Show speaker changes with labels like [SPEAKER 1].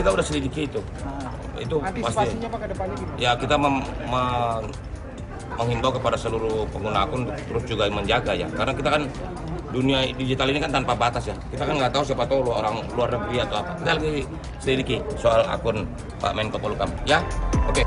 [SPEAKER 1] kita udah selidiki itu.
[SPEAKER 2] Nah,
[SPEAKER 1] Itu pasti.
[SPEAKER 2] Pak?
[SPEAKER 1] Ya kita mem- mem, menghimbau kepada seluruh pengguna akun untuk terus juga menjaga ya. Karena kita kan dunia digital ini kan tanpa batas ya. Kita kan nggak tahu siapa tahu lu orang luar negeri atau apa. Kita lagi selidiki soal akun Pak Menko Polukam Ya, oke.